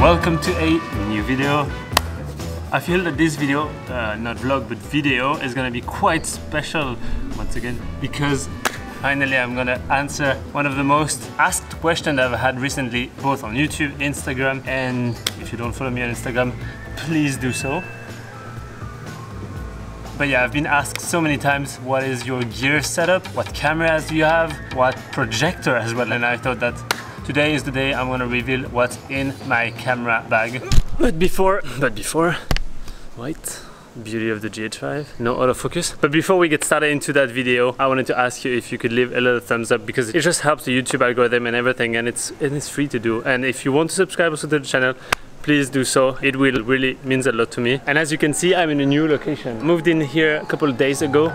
Welcome to a new video. I feel that this video, uh, not vlog, but video, is gonna be quite special once again because finally I'm gonna answer one of the most asked questions I've had recently, both on YouTube, Instagram, and if you don't follow me on Instagram, please do so. But yeah, I've been asked so many times, what is your gear setup? What cameras do you have? What projector as well? And I thought that today is the day I'm gonna reveal what's in my camera bag. But before, but before, white, beauty of the GH5, no autofocus. But before we get started into that video, I wanted to ask you if you could leave a little thumbs up because it just helps the YouTube algorithm and everything and it's, and it's free to do. And if you want to subscribe also to the channel, please do so. It will really means a lot to me. And as you can see, I'm in a new location. Moved in here a couple of days ago.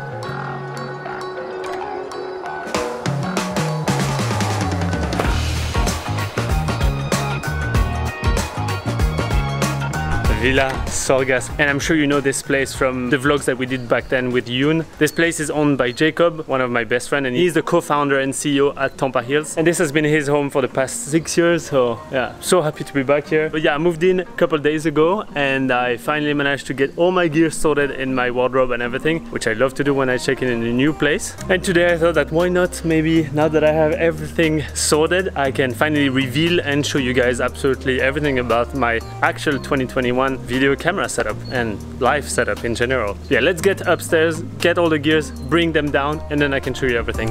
Villa Sorgas and I'm sure you know this place from the vlogs that we did back then with Yoon. This place is owned by Jacob, one of my best friends and he's the co-founder and CEO at Tampa Hills and this has been his home for the past six years so yeah, so happy to be back here. But yeah, I moved in a couple days ago and I finally managed to get all my gear sorted in my wardrobe and everything which I love to do when I check in in a new place. And today I thought that why not maybe now that I have everything sorted I can finally reveal and show you guys absolutely everything about my actual 2021 video camera setup and live setup in general. Yeah, let's get upstairs, get all the gears, bring them down, and then I can show you everything.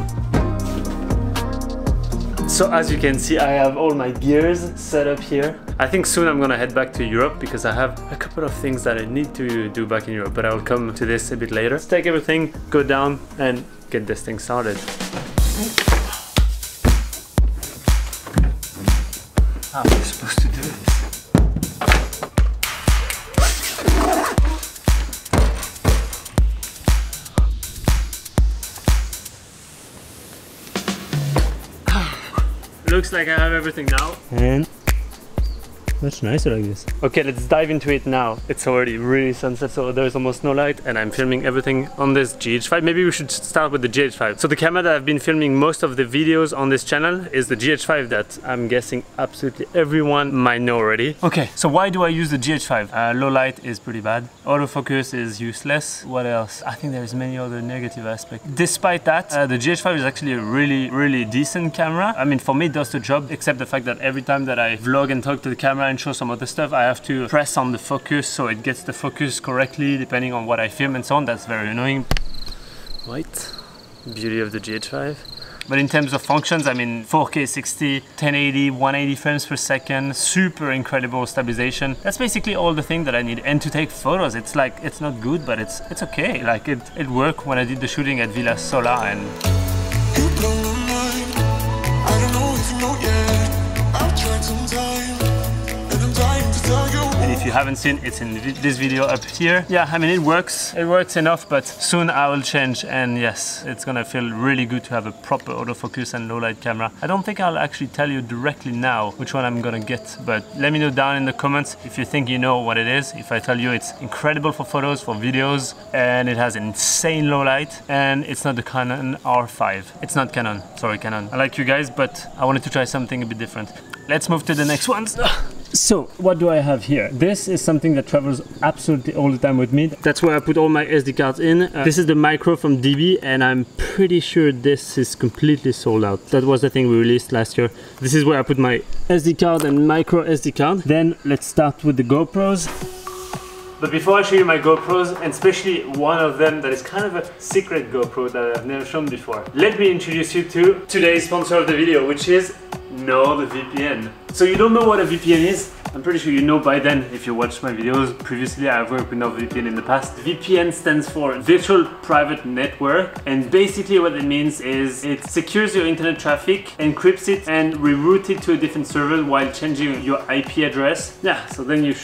So as you can see, I have all my gears set up here. I think soon I'm gonna head back to Europe because I have a couple of things that I need to do back in Europe, but I will come to this a bit later. Let's take everything, go down, and get this thing started. How supposed to do looks like I have everything now. And that's nicer like this. Okay, let's dive into it now. It's already really sunset, so there's almost no light, and I'm filming everything on this GH5. Maybe we should start with the GH5. So the camera that I've been filming most of the videos on this channel is the GH5 that I'm guessing absolutely everyone might know already. Okay, so why do I use the GH5? Uh, low light is pretty bad. Autofocus is useless. What else? I think there's many other negative aspects. Despite that, uh, the GH5 is actually a really, really decent camera. I mean, for me, it does the job, except the fact that every time that I vlog and talk to the camera and show some other stuff, I have to press on the focus so it gets the focus correctly depending on what I film and so on. That's very annoying. Right. beauty of the GH5. But in terms of functions, I mean 4K 60, 1080, 180 frames per second, super incredible stabilization. That's basically all the thing that I need. And to take photos, it's like, it's not good, but it's it's okay. Like it, it worked when I did the shooting at Villa Sola and if you haven't seen, it's in this video up here. Yeah, I mean, it works. It works enough, but soon I will change. And yes, it's gonna feel really good to have a proper autofocus and low light camera. I don't think I'll actually tell you directly now which one I'm gonna get, but let me know down in the comments if you think you know what it is. If I tell you it's incredible for photos, for videos, and it has insane low light, and it's not the Canon R5. It's not Canon, sorry Canon. I like you guys, but I wanted to try something a bit different. Let's move to the next ones. Ah! So what do I have here? This is something that travels absolutely all the time with me. That's where I put all my SD cards in. Uh, this is the micro from DB and I'm pretty sure this is completely sold out. That was the thing we released last year. This is where I put my SD card and micro SD card. Then let's start with the GoPros. But before I show you my GoPros, and especially one of them that is kind of a secret GoPro that I've never shown before, let me introduce you to today's sponsor of the video, which is NordVPN. So you don't know what a VPN is? I'm pretty sure you know by then if you watched my videos. Previously I've worked with NordVPN in the past. VPN stands for Virtual Private Network and basically what it means is it secures your internet traffic, encrypts it and reroutes it to a different server while changing your IP address. Yeah, so then you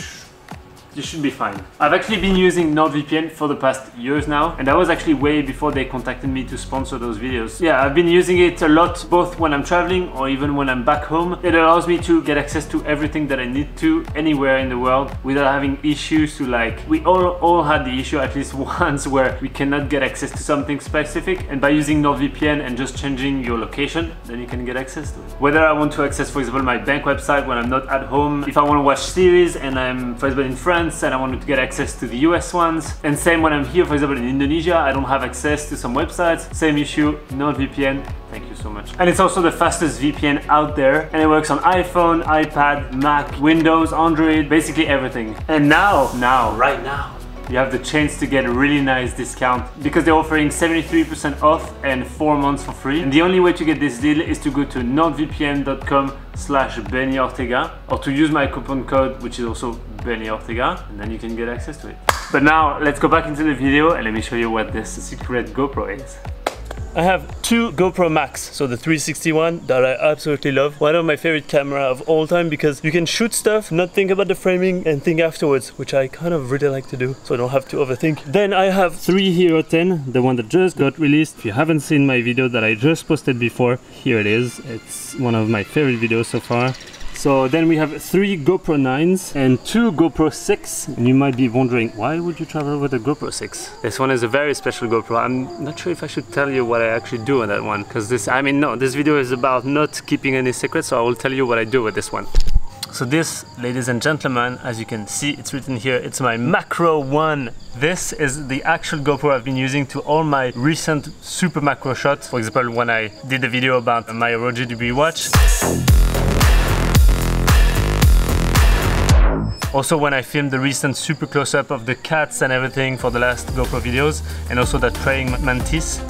you should be fine. I've actually been using NordVPN for the past years now, and that was actually way before they contacted me to sponsor those videos. Yeah, I've been using it a lot, both when I'm traveling or even when I'm back home. It allows me to get access to everything that I need to anywhere in the world without having issues to like, we all, all had the issue at least once where we cannot get access to something specific, and by using NordVPN and just changing your location, then you can get access to it. Whether I want to access, for example, my bank website when I'm not at home, if I want to watch series and I'm, for example, in France and I wanted to get access to the US ones, and same when I'm here, for example, in Indonesia, I don't have access to some websites, same issue, NordVPN, Thank you so much. And it's also the fastest VPN out there and it works on iPhone, iPad, Mac, Windows, Android, basically everything. And now, now, right now, you have the chance to get a really nice discount because they're offering 73% off and four months for free. And the only way to get this deal is to go to nordvpn.com slash Benny Ortega or to use my coupon code, which is also Benny Ortega, and then you can get access to it. But now let's go back into the video and let me show you what this secret GoPro is. I have two GoPro Max, so the 361 that I absolutely love. One of my favorite camera of all time because you can shoot stuff, not think about the framing and think afterwards, which I kind of really like to do, so I don't have to overthink. Then I have three Hero 10, the one that just got released. If you haven't seen my video that I just posted before, here it is. It's one of my favorite videos so far. So then we have three GoPro 9s and two GoPro 6. And you might be wondering, why would you travel with a GoPro 6? This one is a very special GoPro. I'm not sure if I should tell you what I actually do on that one. Because this, I mean, no, this video is about not keeping any secrets. So I will tell you what I do with this one. So this, ladies and gentlemen, as you can see, it's written here, it's my Macro One. This is the actual GoPro I've been using to all my recent super macro shots. For example, when I did the video about my ROG DB watch. Also when I filmed the recent super close-up of the cats and everything for the last GoPro videos and also that praying mantis.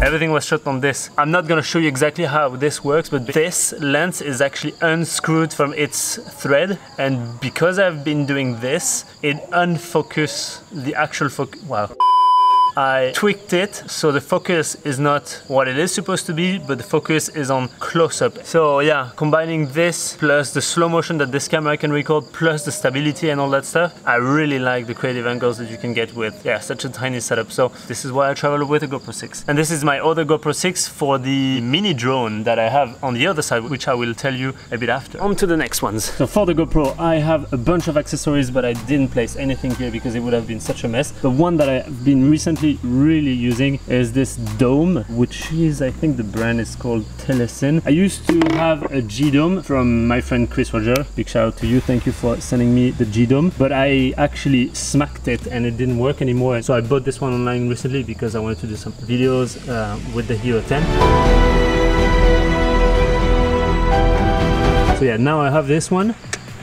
Everything was shot on this. I'm not gonna show you exactly how this works, but this lens is actually unscrewed from its thread. And because I've been doing this, it unfocus the actual focus, wow. I tweaked it so the focus is not what it is supposed to be, but the focus is on close-up. So yeah, combining this plus the slow motion that this camera can record, plus the stability and all that stuff, I really like the creative angles that you can get with yeah such a tiny setup. So this is why I travel with a GoPro 6. And this is my other GoPro 6 for the mini drone that I have on the other side, which I will tell you a bit after. On to the next ones. So for the GoPro, I have a bunch of accessories, but I didn't place anything here because it would have been such a mess. The one that I've been recently really using is this dome which is I think the brand is called Telesin I used to have a G-Dome from my friend Chris Roger. Big shout out to you. Thank you for sending me the G-Dome. But I actually smacked it and it didn't work anymore. So I bought this one online recently because I wanted to do some videos uh, with the Hero 10 so yeah now I have this one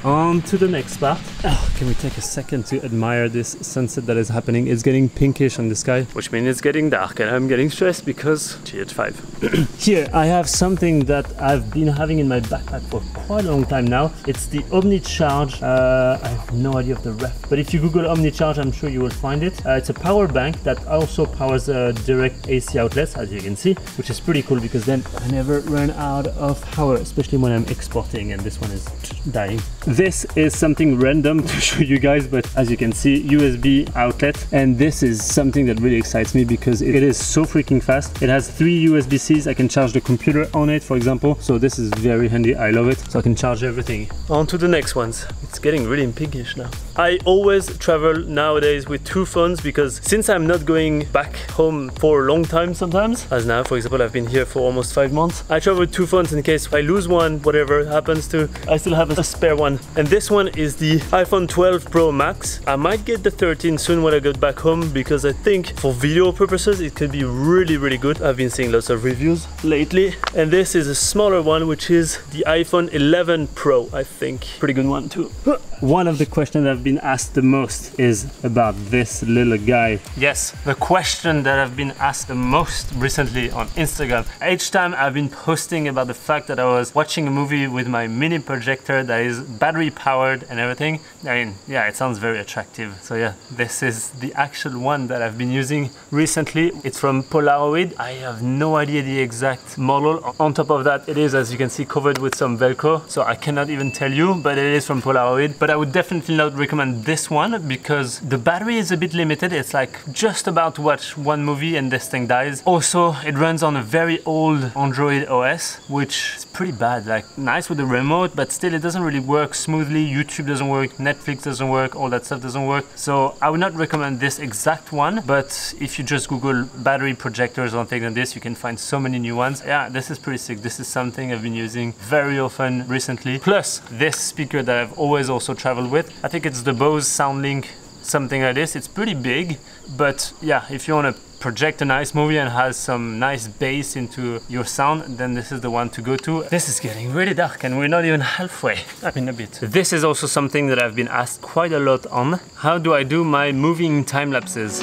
on to the next part. Oh, can we take a second to admire this sunset that is happening? It's getting pinkish on the sky, which means it's getting dark and I'm getting stressed because GH5. Here I have something that I've been having in my backpack for quite a long time now. It's the OmniCharge. Uh, I have no idea of the ref, but if you Google OmniCharge, I'm sure you will find it. Uh, it's a power bank that also powers a direct AC outlets, as you can see, which is pretty cool because then I never run out of power, especially when I'm exporting and this one is dying. This is something random to show you guys, but as you can see, USB outlet. And this is something that really excites me because it is so freaking fast. It has three USB-Cs. I can charge the computer on it, for example. So this is very handy. I love it. So I can charge everything. On to the next ones. It's getting really pinkish now. I always travel nowadays with two phones because since I'm not going back home for a long time sometimes, as now, for example, I've been here for almost five months, I travel with two phones in case I lose one, whatever happens to, I still have a spare one and this one is the iPhone 12 Pro Max. I might get the 13 soon when I get back home because I think for video purposes it could be really really good. I've been seeing lots of reviews lately and this is a smaller one which is the iPhone 11 Pro I think. Pretty good one too. One of the questions that have been asked the most is about this little guy. Yes, the question that I've been asked the most recently on Instagram. Each time I've been posting about the fact that I was watching a movie with my mini projector that is battery powered and everything. I mean, yeah, it sounds very attractive. So yeah, this is the actual one that I've been using recently. It's from Polaroid. I have no idea the exact model. On top of that, it is, as you can see, covered with some Velcro. So I cannot even tell you, but it is from Polaroid. But I would definitely not recommend this one because the battery is a bit limited. It's like just about to watch one movie and this thing dies. Also, it runs on a very old Android OS, which is pretty bad. Like nice with the remote, but still it doesn't really work smoothly. YouTube doesn't work, Netflix doesn't work, all that stuff doesn't work. So I would not recommend this exact one, but if you just Google battery projectors or things like this, you can find so many new ones. Yeah, this is pretty sick. This is something I've been using very often recently. Plus this speaker that I've always also traveled with. I think it's the Bose SoundLink something like this. It's pretty big, but yeah, if you want to project a nice movie and has some nice bass into your sound, then this is the one to go to. This is getting really dark and we're not even halfway. I mean a bit. This is also something that I've been asked quite a lot on. How do I do my moving time lapses?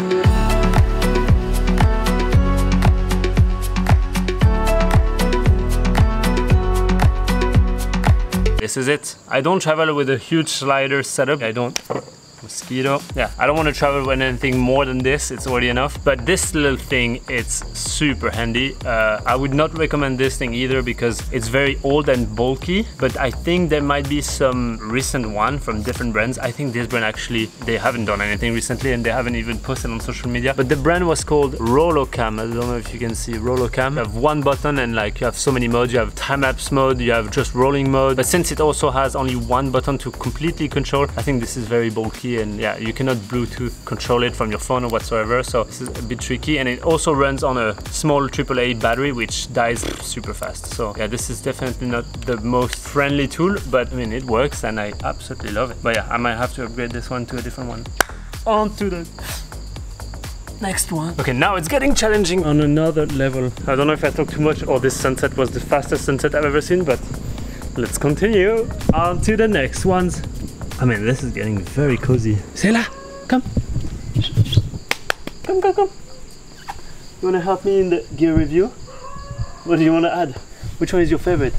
This is it. I don't travel with a huge slider setup. I don't mosquito. Yeah, I don't want to travel with anything more than this, it's already enough. But this little thing, it's super handy. Uh, I would not recommend this thing either because it's very old and bulky, but I think there might be some recent one from different brands. I think this brand actually, they haven't done anything recently and they haven't even posted on social media. But the brand was called Rolocam. I don't know if you can see Rolocam. You have one button and like you have so many modes. You have time-lapse mode, you have just rolling mode. But since it also has only one button to completely control, I think this is very bulky and yeah, you cannot Bluetooth control it from your phone or whatsoever. So this is a bit tricky and it also runs on a small AAA battery which dies super fast. So yeah, this is definitely not the most friendly tool, but I mean, it works and I absolutely love it. But yeah, I might have to upgrade this one to a different one. On to the next one. Okay, now it's getting challenging on another level. I don't know if I talk too much or this sunset was the fastest sunset I've ever seen, but let's continue on to the next ones. I mean, this is getting very cozy. Sela, come. Come, come, come. You want to help me in the gear review? What do you want to add? Which one is your favorite?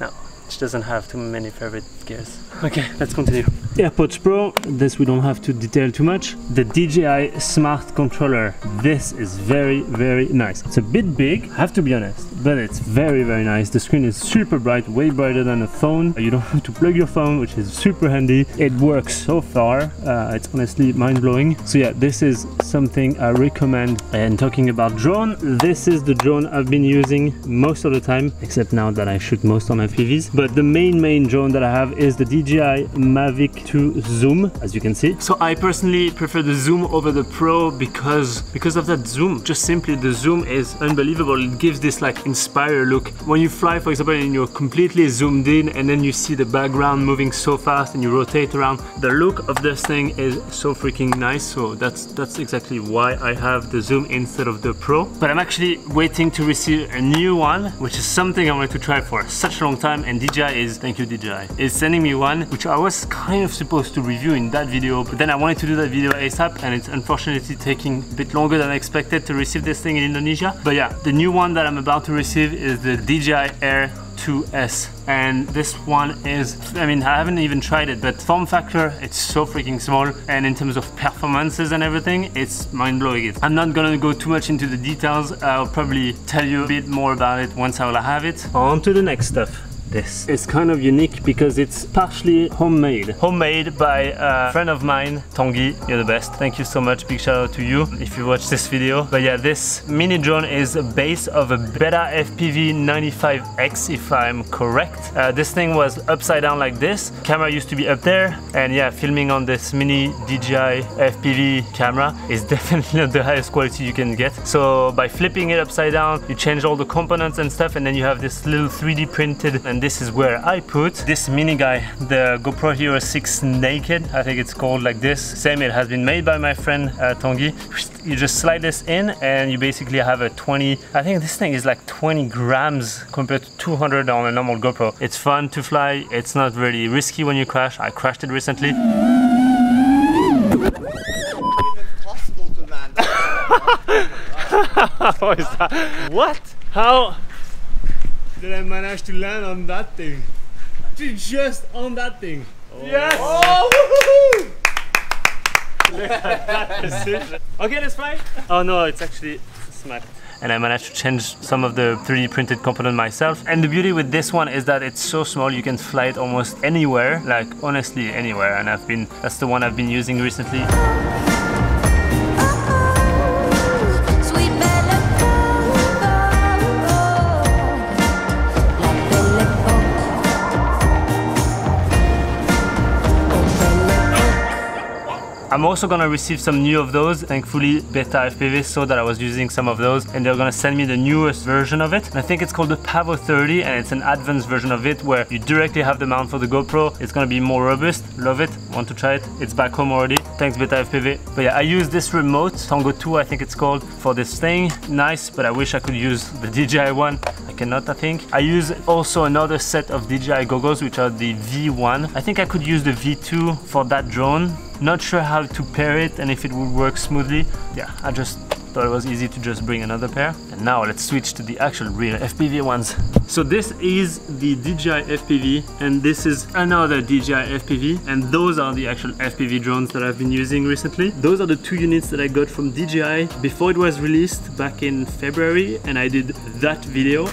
No, she doesn't have too many favorite gears. Okay, let's continue. AirPods Pro, this we don't have to detail too much. The DJI Smart Controller, this is very, very nice. It's a bit big, I have to be honest, but it's very, very nice. The screen is super bright, way brighter than a phone. You don't have to plug your phone, which is super handy. It works so far, uh, it's honestly mind-blowing. So yeah, this is something I recommend. And talking about drone, this is the drone I've been using most of the time, except now that I shoot most on FPVs. But the main, main drone that I have is the DJI Mavic 2 Zoom, as you can see. So I personally prefer the Zoom over the Pro because because of that zoom. Just simply the zoom is unbelievable. It gives this like inspired look. When you fly, for example, and you're completely zoomed in and then you see the background moving so fast and you rotate around, the look of this thing is so freaking nice. So that's that's exactly why I have the zoom instead of the Pro. But I'm actually waiting to receive a new one, which is something I wanted to try for such a long time. And DJI is, thank you DJI, is sending me one, which I was kind of supposed to review in that video, but then I wanted to do that video ASAP and it's unfortunately taking a bit longer than I expected to receive this thing in Indonesia. But yeah, the new one that I'm about to receive is the DJI Air 2S and this one is I mean I haven't even tried it but form factor it's so freaking small. And in terms of performances and everything it's mind-blowing. I'm not gonna go too much into the details. I'll probably tell you a bit more about it once I will have it. On to the next stuff this. It's kind of unique because it's partially homemade. Homemade by a friend of mine, Tanguy. You're the best. Thank you so much. Big shout out to you if you watch this video. But yeah, this mini drone is a base of a Beta FPV 95X if I'm correct. Uh, this thing was upside down like this. Camera used to be up there and yeah, filming on this mini DJI FPV camera is definitely not the highest quality you can get. So by flipping it upside down, you change all the components and stuff and then you have this little 3D printed and this is where I put this mini guy, the GoPro Hero 6 Naked, I think it's called like this. Same, it has been made by my friend uh, Tanguy. You just slide this in and you basically have a 20, I think this thing is like 20 grams compared to 200 on a normal GoPro. It's fun to fly, it's not really risky when you crash. I crashed it recently. How is that? What? How? Did I manage to land on that thing? literally just on that thing. Yes! Oh, Okay, let's fly. Oh no, it's actually smacked. And I managed to change some of the 3D printed component myself. And the beauty with this one is that it's so small you can fly it almost anywhere, like honestly anywhere. And I've been, that's the one I've been using recently. I'm also gonna receive some new of those. Thankfully, Beta FPV saw that I was using some of those and they're gonna send me the newest version of it. And I think it's called the Pavo 30 and it's an advanced version of it where you directly have the mount for the GoPro. It's gonna be more robust. Love it. Want to try it? It's back home already. Thanks Beta FPV. But yeah, I use this remote, Tango 2 I think it's called, for this thing. Nice, but I wish I could use the DJI one. I cannot, I think. I use also another set of DJI goggles, which are the V1. I think I could use the V2 for that drone. Not sure how to pair it and if it would work smoothly. Yeah, I just thought it was easy to just bring another pair. And now let's switch to the actual real FPV ones. So this is the DJI FPV and this is another DJI FPV and those are the actual FPV drones that I've been using recently. Those are the two units that I got from DJI before it was released back in February and I did that video.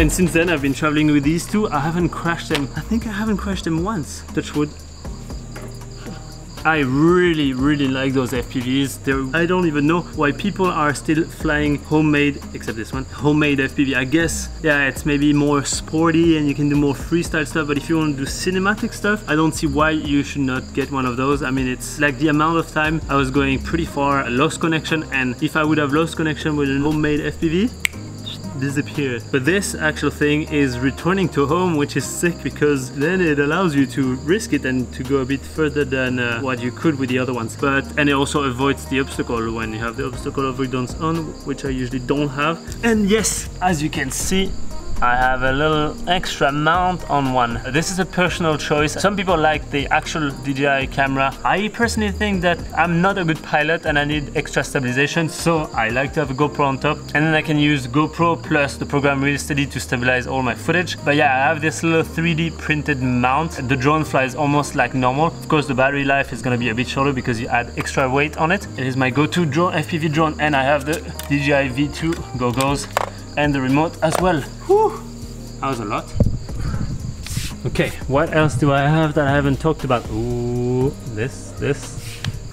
And since then I've been traveling with these two. I haven't crashed them. I think I haven't crashed them once. Touch wood. I really, really like those FPVs. They're, I don't even know why people are still flying homemade, except this one, homemade FPV. I guess, yeah, it's maybe more sporty and you can do more freestyle stuff, but if you want to do cinematic stuff, I don't see why you should not get one of those. I mean, it's like the amount of time I was going pretty far, lost connection, and if I would have lost connection with a homemade FPV, disappeared. But this actual thing is returning to home, which is sick because then it allows you to risk it and to go a bit further than uh, what you could with the other ones. But and it also avoids the obstacle when you have the obstacle avoidance on, which I usually don't have. And yes, as you can see, I have a little extra mount on one. This is a personal choice. Some people like the actual DJI camera. I personally think that I'm not a good pilot and I need extra stabilization, so I like to have a GoPro on top. And then I can use GoPro plus the program ReelSteady to stabilize all my footage. But yeah, I have this little 3D printed mount. The drone flies almost like normal. Of course, the battery life is gonna be a bit shorter because you add extra weight on it. It is my go-to drone, FPV drone, and I have the DJI V2 goggles and the remote as well. Whew, that was a lot. Okay, what else do I have that I haven't talked about? Ooh, this, this,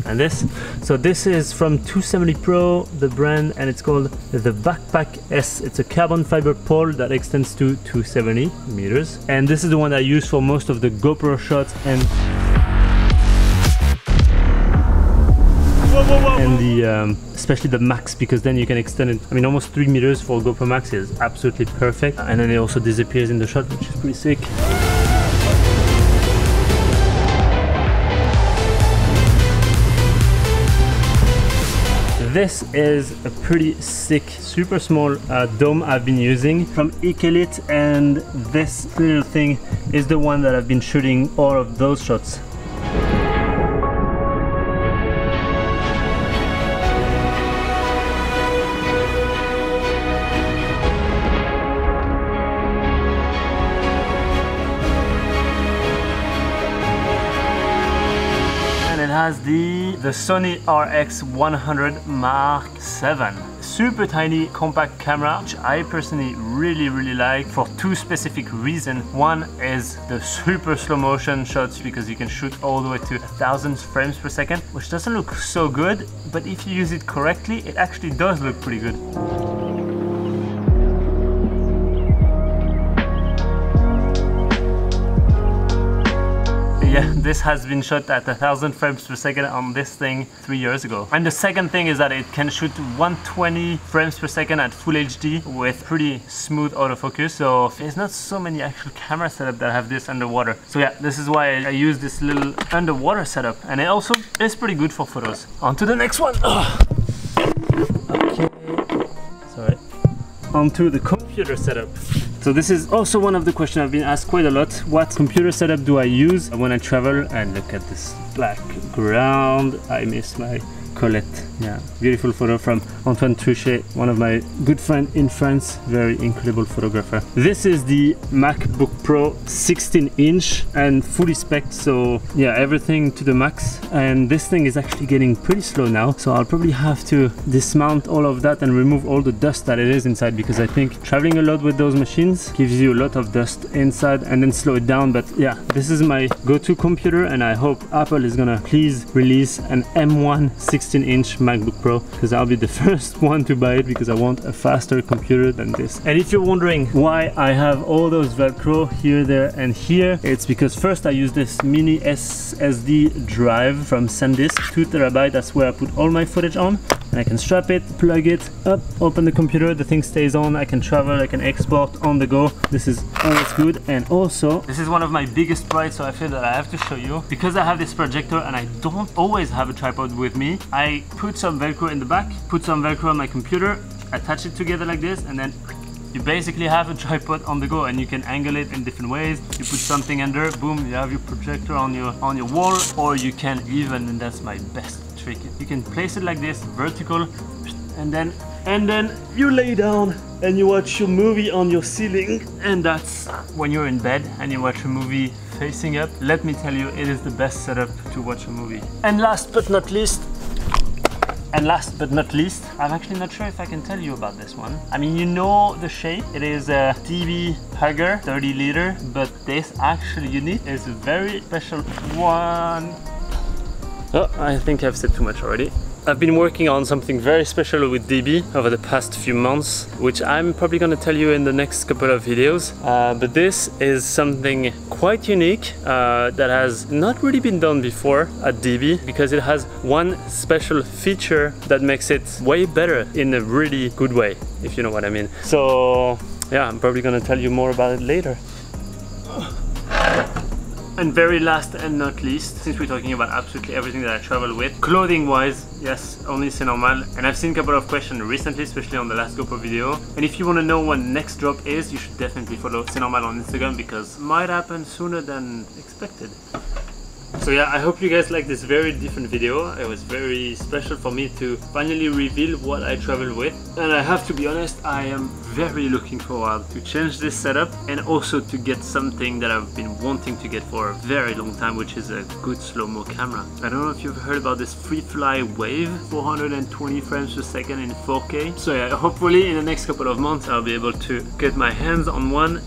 and this. So this is from 270 Pro, the brand, and it's called the Backpack S. It's a carbon fiber pole that extends to 270 meters. And this is the one I use for most of the GoPro shots and and the um, especially the max because then you can extend it. I mean almost 3 meters for GoPro Max is absolutely perfect. And then it also disappears in the shot which is pretty sick. This is a pretty sick, super small uh, dome I've been using from Ikelite and this little thing is the one that I've been shooting all of those shots has the the Sony RX100 Mark 7 super tiny compact camera which I personally really really like for two specific reasons. One is the super slow motion shots because you can shoot all the way to a thousand frames per second which doesn't look so good but if you use it correctly it actually does look pretty good yeah, this has been shot at a thousand frames per second on this thing three years ago. And the second thing is that it can shoot 120 frames per second at full HD with pretty smooth autofocus. So there's not so many actual camera setup that have this underwater. So yeah, this is why I use this little underwater setup. And it also is pretty good for photos. On to the next one. Ugh. Okay, sorry. Onto the computer setup. So this is also one of the questions I've been asked quite a lot. What computer setup do I use when I travel? And look at this black ground. I miss my Colette. Yeah, beautiful photo from Antoine Truchet, one of my good friend in France, very incredible photographer. This is the MacBook Pro 16 inch and fully spec, so yeah, everything to the max. And this thing is actually getting pretty slow now, so I'll probably have to dismount all of that and remove all the dust that it is inside because I think traveling a lot with those machines gives you a lot of dust inside and then slow it down. But yeah, this is my go-to computer and I hope Apple is gonna please release an M1 16 inch MacBook Pro because I'll be the first one to buy it because I want a faster computer than this. And if you're wondering why I have all those Velcro here, there and here, it's because first I use this mini SSD drive from SanDisk, 2 terabyte, that's where I put all my footage on and I can strap it, plug it up, open the computer, the thing stays on, I can travel, I can export on the go. This is always good. And also, this is one of my biggest prides, so I feel that I have to show you. Because I have this projector and I don't always have a tripod with me, I put some Velcro in the back, put some Velcro on my computer, attach it together like this, and then you basically have a tripod on the go and you can angle it in different ways. You put something under boom you have your projector on your on your wall or you can even and that's my best trick. You can place it like this vertical and then and then you lay down and you watch your movie on your ceiling and that's when you're in bed and you watch a movie facing up. Let me tell you it is the best setup to watch a movie. And last but not least and last but not least, I'm actually not sure if I can tell you about this one. I mean, you know the shape. It is a DB Hugger 30 liter, but this actually you need is a very special one. Oh, I think I've said too much already. I've been working on something very special with DB over the past few months, which I'm probably going to tell you in the next couple of videos. Uh, but this is something quite unique uh, that has not really been done before at DB because it has one special feature that makes it way better in a really good way, if you know what I mean. So yeah, I'm probably going to tell you more about it later. And very last and not least, since we're talking about absolutely everything that I travel with, clothing wise, yes, only c'est normal. And I've seen a couple of questions recently, especially on the last GoPro video. And if you want to know when next drop is, you should definitely follow c'est normal on Instagram because might happen sooner than expected. So yeah, I hope you guys like this very different video. It was very special for me to finally reveal what I travel with. And I have to be honest, I am very looking forward to change this setup and also to get something that I've been wanting to get for a very long time, which is a good slow-mo camera. I don't know if you've heard about this FreeFly Wave, 420 frames per second in 4K. So yeah, hopefully in the next couple of months I'll be able to get my hands on one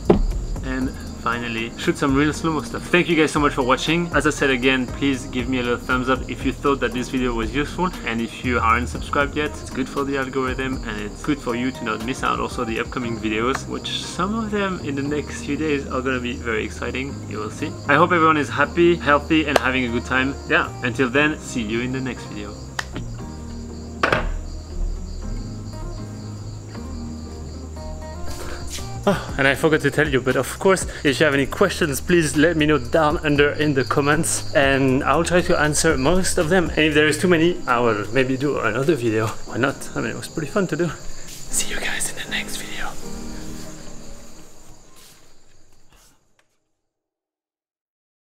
and finally shoot some real slow-mo stuff. Thank you guys so much for watching. As I said again, please give me a little thumbs up if you thought that this video was useful and if you aren't subscribed yet, it's good for the algorithm and it's good for you to not miss out also the upcoming videos, which some of them in the next few days are gonna be very exciting. You will see. I hope everyone is happy, healthy and having a good time. Yeah, until then, see you in the next video. Oh, and I forgot to tell you, but of course, if you have any questions, please let me know down under in the comments and I'll try to answer most of them. And if there is too many, I will maybe do another video. Why not? I mean, it was pretty fun to do. See you guys